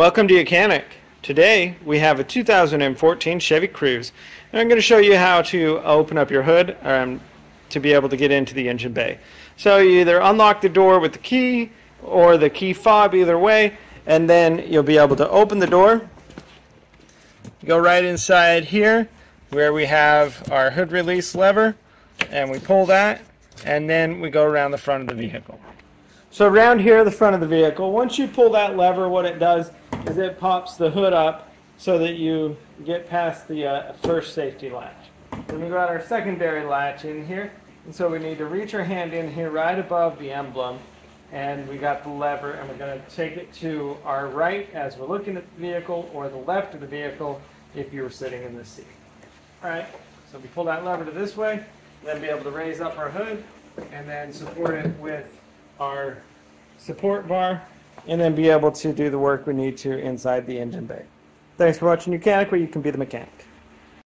Welcome to YOUCANIC. Today we have a 2014 Chevy Cruze and I'm going to show you how to open up your hood um, to be able to get into the engine bay. So you either unlock the door with the key or the key fob either way and then you'll be able to open the door. Go right inside here where we have our hood release lever and we pull that and then we go around the front of the vehicle. So around here, the front of the vehicle, once you pull that lever, what it does is it pops the hood up so that you get past the uh, first safety latch. Then we got our secondary latch in here, and so we need to reach our hand in here right above the emblem, and we got the lever, and we're going to take it to our right as we're looking at the vehicle, or the left of the vehicle if you were sitting in the seat. All right, so we pull that lever to this way, then be able to raise up our hood, and then support it with our support bar and then be able to do the work we need to inside the engine bay. Thanks for watching YOUCANIC, where you can be the mechanic.